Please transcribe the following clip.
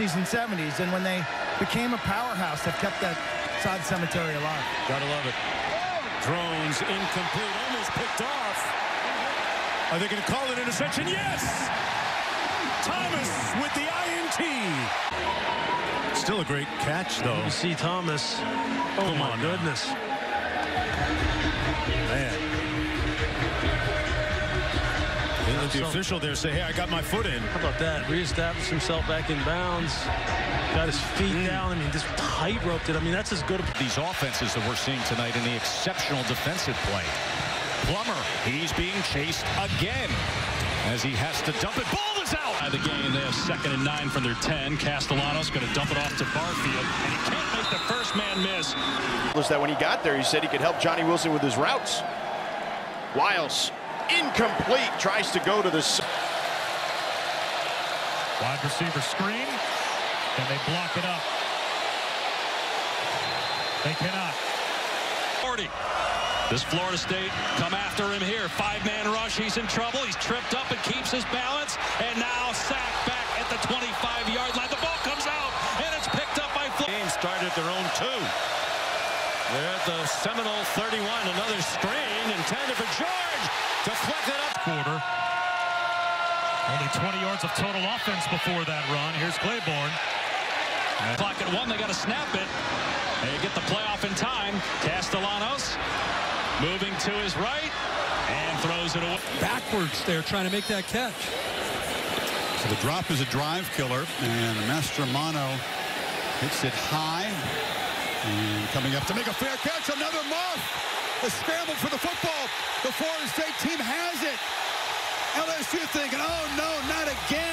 60s and 70s, and when they became a powerhouse, they've kept that sod cemetery alive. Gotta love it. Drones incomplete, almost picked off. Are they going to call it interception? Yes! Thomas with the INT. Still a great catch, though. You see Thomas. Oh, Come my on now. goodness. Man. The So- official there say, hey, I got my foot in. How about that? Reestablished himself back in bounds. Got his feet Mm. down. I mean, just tight roped it. I mean, that's as good a these offenses that we're seeing tonight in the exceptional defensive play. Plummer, he's being chased again as he has to dump it. Ball is out. By the game, they have second and nine from their 10. Castellanos going to dump it off to Barfield, and he can't make the first man miss. was that when he got there, he said he could help Johnny Wilson with his routes. Wiles, incomplete, tries to go to the... Wide receiver screen, and they block it up. They cannot. 40. Does Florida State come after him here? Five-man rush. He's in trouble. He's tripped up and keeps his balance. And now sacked back at the 25-yard line. The ball comes out, and it's picked up by Florida. Game started at their own two. They're at the Seminole 31. Another screen intended for George. Deflected up. quarter. Only 20 yards of total offense before that run. Here's Claiborne. Clock at one. They got to snap it. They get the playoff in time. Castellanos moving to his right and throws it away. backwards there trying to make that catch. So the drop is a drive killer, and Mastromanno hits it high. And coming up to make a fair catch, another muff. A scramble for the football. The Florida State team has it. LSU thinking, oh no, not again.